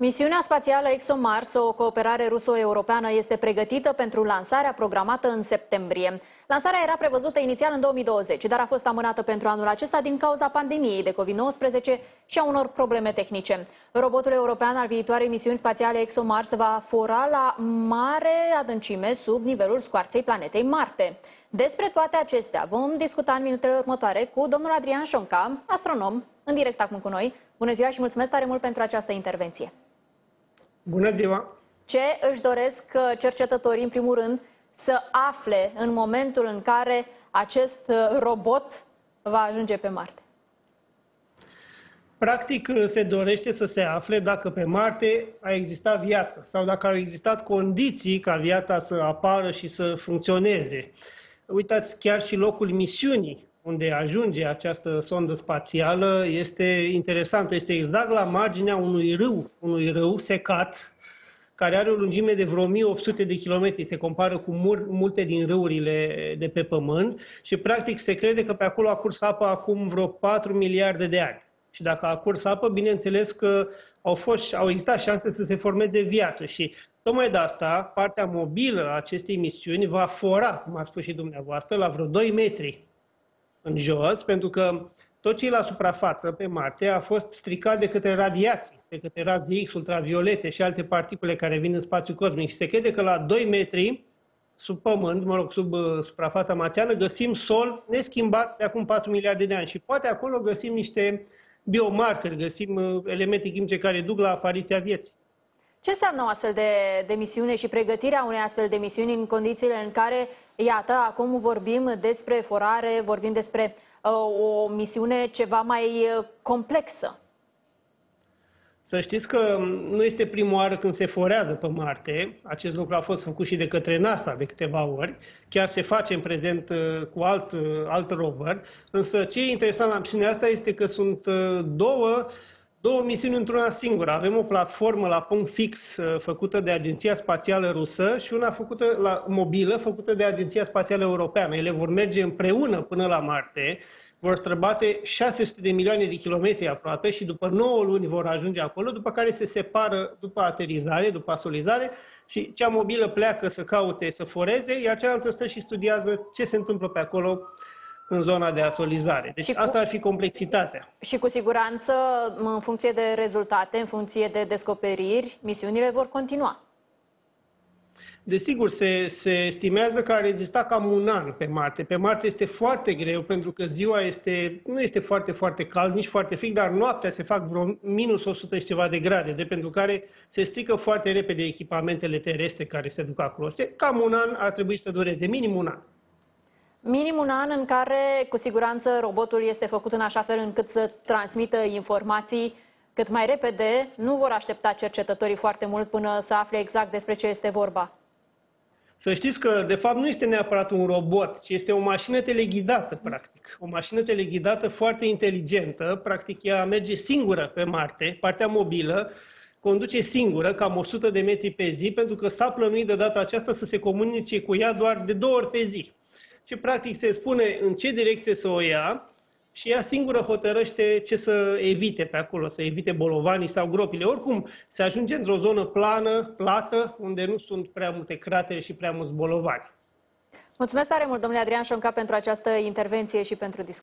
Misiunea spațială ExoMars, o cooperare ruso-europeană, este pregătită pentru lansarea programată în septembrie. Lansarea era prevăzută inițial în 2020, dar a fost amânată pentru anul acesta din cauza pandemiei de COVID-19 și a unor probleme tehnice. Robotul european al viitoarei misiuni spațiale ExoMars va fora la mare adâncime sub nivelul scoarței planetei Marte. Despre toate acestea vom discuta în minutele următoare cu domnul Adrian Șonca, astronom, în direct acum cu noi. Bună ziua și mulțumesc tare mult pentru această intervenție. Bună ziua! Ce își doresc uh, cercetătorii, în primul rând, să afle în momentul în care acest uh, robot va ajunge pe Marte? Practic uh, se dorește să se afle dacă pe Marte a existat viață sau dacă au existat condiții ca viața să apară și să funcționeze. Uitați, chiar și locul misiunii unde ajunge această sondă spațială este interesantă. Este exact la marginea unui râu, unui râu secat, care are o lungime de vreo 1800 de kilometri, se compară cu multe din râurile de pe Pământ și practic se crede că pe acolo a curs apă acum vreo 4 miliarde de ani. Și dacă a curs apă, bineînțeles că au, fost, au existat șanse să se formeze viață și tocmai de asta partea mobilă a acestei misiuni va fora, cum a spus și dumneavoastră, la vreo 2 metri în jos, pentru că tot ce e la suprafață pe Marte a fost stricat de către radiații, de către razii X, ultraviolete și alte particule care vin în spațiu cosmic. Și se crede că la 2 metri sub pământ, mă rog, sub uh, suprafața marțiană, găsim sol neschimbat de acum 4 miliarde de ani. Și poate acolo găsim niște biomarcări, găsim uh, elemente chimice care duc la apariția vieții. Ce înseamnă o astfel de, de misiune și pregătirea unei astfel de misiuni în condițiile în care, iată, acum vorbim despre forare, vorbim despre uh, o misiune ceva mai uh, complexă? Să știți că nu este prima oară când se forează pe Marte. Acest lucru a fost făcut și de către NASA de câteva ori. Chiar se face în prezent uh, cu alt, uh, alt rover. Însă ce e interesant la misiunea asta este că sunt uh, două două misiuni într-una singură. Avem o platformă la punct fix făcută de Agenția Spațială Rusă și una făcută la mobilă făcută de Agenția Spațială Europeană. Ele vor merge împreună până la Marte vor străbate 600 de milioane de kilometri aproape și după 9 luni vor ajunge acolo, după care se separă după aterizare, după asolizare și cea mobilă pleacă să caute, să foreze, iar cealaltă stă și studiază ce se întâmplă pe acolo în zona de asolizare. Deci cu, asta ar fi complexitatea. Și cu siguranță, în funcție de rezultate, în funcție de descoperiri, misiunile vor continua. Desigur, se, se estimează că ar exista cam un an pe Marte. Pe Marte este foarte greu pentru că ziua este, nu este foarte, foarte cald, nici foarte frig, dar noaptea se fac vreo minus 100 și ceva de grade, de pentru care se strică foarte repede echipamentele terestre care se duc acolo. Se, cam un an ar trebui să dureze, minim un an. Minim un an în care, cu siguranță, robotul este făcut în așa fel încât să transmită informații cât mai repede. Nu vor aștepta cercetătorii foarte mult până să afle exact despre ce este vorba. Să știți că, de fapt, nu este neapărat un robot, ci este o mașină teleghidată, practic. O mașină teleghidată foarte inteligentă, practic ea merge singură pe Marte, partea mobilă, conduce singură, cam 100 de metri pe zi, pentru că s-a plănuit de data aceasta să se comunice cu ea doar de două ori pe zi. Și, practic, se spune în ce direcție să o ia, și ea singură hotărăște ce să evite pe acolo, să evite bolovanii sau gropile. Oricum, se ajunge într-o zonă plană, plată, unde nu sunt prea multe cratere și prea mulți bolovani. Mulțumesc tare mult, domnule Adrian Șonca, pentru această intervenție și pentru discuție.